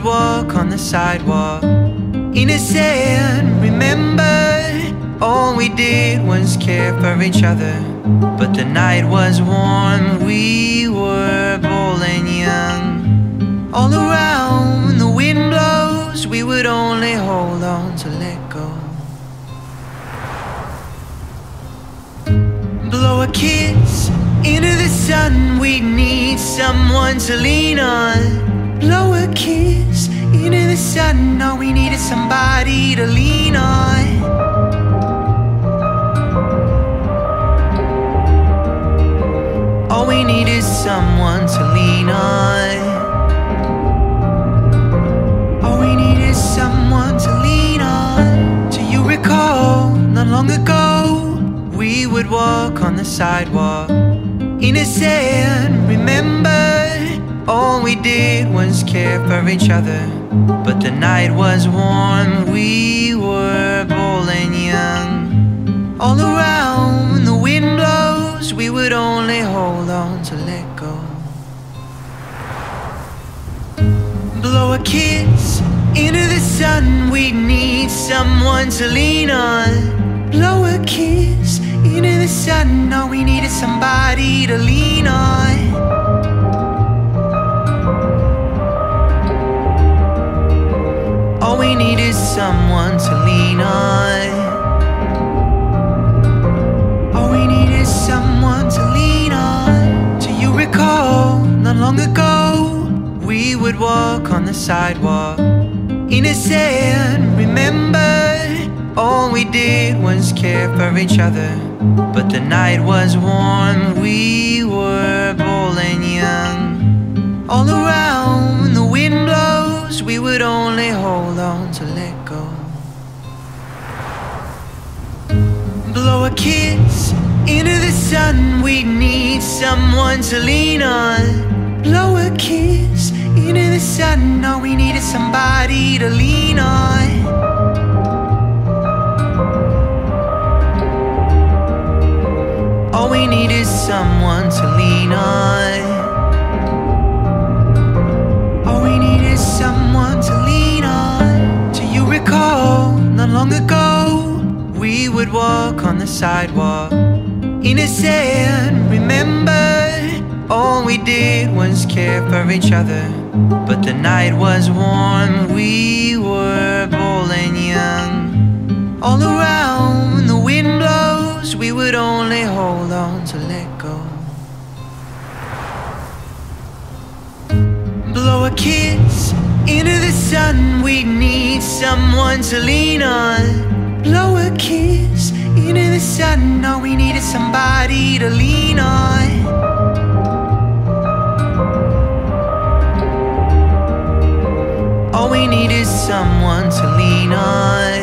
walk on the sidewalk. Innocent, remember All we did was care for each other. But the night was warm, we were bold and young. All around, the wind blows We would only hold on to let go. Blow a kiss into the sun We need someone to lean on Blow a kiss into the sun. All we need is somebody to lean on. All we need is someone to lean on. All we need is someone to lean on. Do you recall, not long ago We would walk on the sidewalk Innocent, remember All we did was care for each other. But the night was warm, we were bold and young. All around, the wind blows We would only hold on to let go. Blow a kiss into the sun We need someone to lean on. Blow a kiss into the sun All we need is somebody to lean on someone to lean on. All we need is someone to lean on. Do you recall, not long ago We would walk on the sidewalk? Innocent, remember All we did was care for each other. But the night was warm, we were bold and young. All around, the wind blows We would only hold on to Blow a kiss into the sun. We need someone to lean on. Blow a kiss into the sun. All we need is somebody to lean on. All we need is someone to lean on. All we need is someone to lean on. Do you recall, not long ago We would walk on the sidewalk. Innocent, remember All we did was care for each other. But the night was warm, we were bold and young. All around, the wind blows. We would only hold on to let go. Blow a kiss into the sun. We need someone to lean on Blow a kiss into the sun. All we need is somebody to lean on. All we need is someone to lean on